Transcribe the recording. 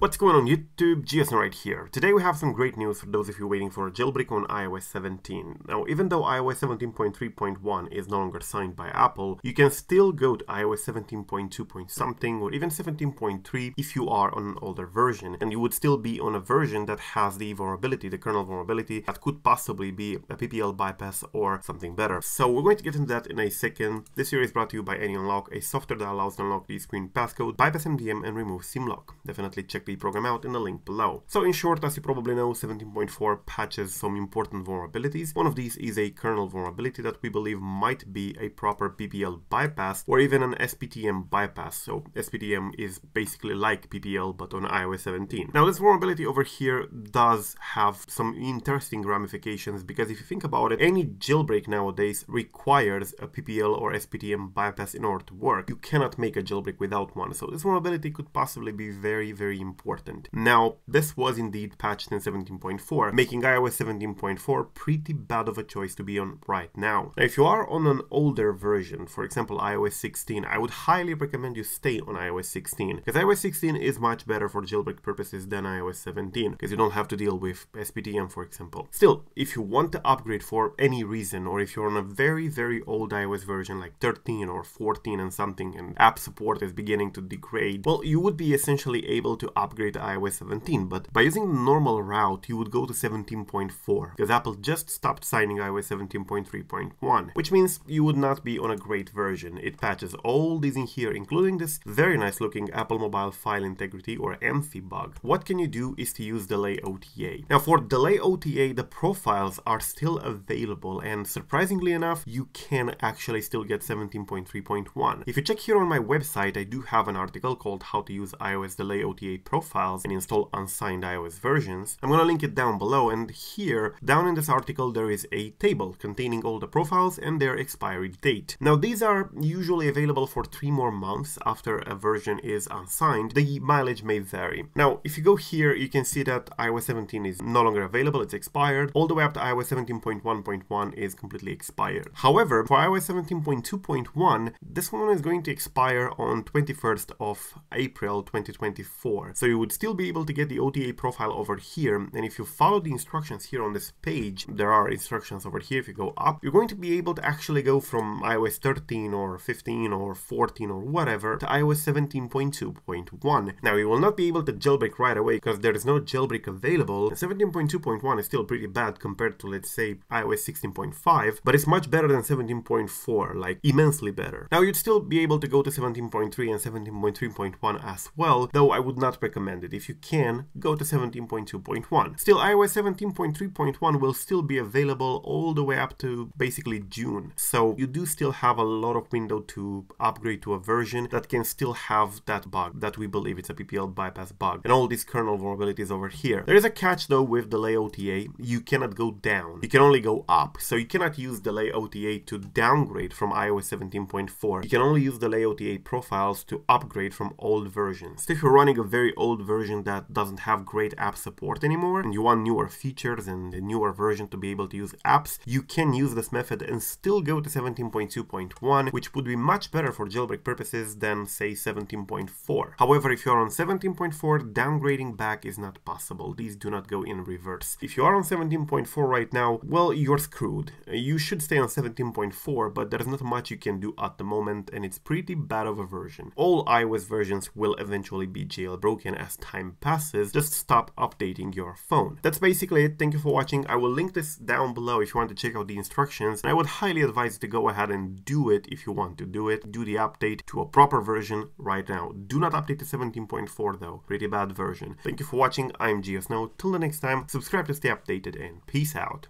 What's going on YouTube? GeoSn0w right here. Today we have some great news for those of you waiting for a jailbreak on iOS 17. Now even though iOS 17.3.1 is no longer signed by Apple, you can still go to iOS 17.2. something or even 17.3 if you are on an older version and you would still be on a version that has the vulnerability, the kernel vulnerability that could possibly be a PPL bypass or something better. So we're going to get into that in a second. This series brought to you by AnyUnlock, a software that allows to unlock the screen passcode, bypass MDM and remove SIM-lock. Definitely check the program out in the link below. So in short, as you probably know, 17.4 patches some important vulnerabilities. One of these is a kernel vulnerability that we believe might be a proper PPL bypass or even an SPTM bypass. So SPTM is basically like PPL but on iOS 17. Now this vulnerability over here does have some interesting ramifications because if you think about it, any jailbreak nowadays requires a PPL or SPTM bypass in order to work. You cannot make a jailbreak without one. So this vulnerability could possibly be very, very important important. Now, this was indeed patched in 17.4, making iOS 17.4 pretty bad of a choice to be on right now. Now, if you are on an older version, for example iOS 16, I would highly recommend you stay on iOS 16, because iOS 16 is much better for jailbreak purposes than iOS 17, because you don't have to deal with SPTM, for example. Still, if you want to upgrade for any reason, or if you're on a very, very old iOS version like 13 or 14 and something, and app support is beginning to degrade, well, you would be essentially able to upgrade upgrade to iOS 17, but by using the normal route, you would go to 17.4, because Apple just stopped signing iOS 17.3.1, which means you would not be on a great version. It patches all these in here, including this very nice looking Apple Mobile File Integrity or AMFI bug. What can you do is to use Delay OTA. Now for Delay OTA, the profiles are still available, and surprisingly enough, you can actually still get 17.3.1. If you check here on my website, I do have an article called How to Use iOS Delay OTA Profile files and install unsigned iOS versions. I'm gonna link it down below and here, down in this article, there is a table containing all the profiles and their expiry date. Now these are usually available for three more months after a version is unsigned. The mileage may vary. Now, if you go here, you can see that iOS 17 is no longer available, it's expired. All the way up to iOS 17.1.1 is completely expired. However, for iOS 17.2.1, this one is going to expire on 21st of April 2024. So you would still be able to get the OTA profile over here. And if you follow the instructions here on this page, there are instructions over here. If you go up, you're going to be able to actually go from iOS 13 or 15 or 14 or whatever to iOS 17.2.1. Now you will not be able to jailbreak right away because there is no jailbreak available. 17.2.1 is still pretty bad compared to let's say iOS 16.5, but it's much better than 17.4, like immensely better. Now you'd still be able to go to 17.3 and 17.3.1 as well, though I would not recommend recommended. If you can, go to 17.2.1. Still, iOS 17.3.1 will still be available all the way up to basically June. So you do still have a lot of window to upgrade to a version that can still have that bug that we believe it's a PPL bypass bug and all these kernel vulnerabilities over here. There is a catch though with delay OTA. You cannot go down. You can only go up. So you cannot use delay OTA to downgrade from iOS 17.4. You can only use delay OTA profiles to upgrade from old versions. So if you're running a very old old version that doesn't have great app support anymore and you want newer features and a newer version to be able to use apps, you can use this method and still go to 17.2.1, which would be much better for jailbreak purposes than say 17.4. However, if you're on 17.4, downgrading back is not possible. These do not go in reverse. If you are on 17.4 right now, well, you're screwed. You should stay on 17.4, but there's not much you can do at the moment and it's pretty bad of a version. All iOS versions will eventually be jailbroken as time passes, just stop updating your phone. That's basically it. Thank you for watching. I will link this down below if you want to check out the instructions. And I would highly advise to go ahead and do it if you want to do it. Do the update to a proper version right now. Do not update to 17.4 though. Pretty bad version. Thank you for watching. I'm GeoSn0w. Till the next time, subscribe to stay updated and peace out.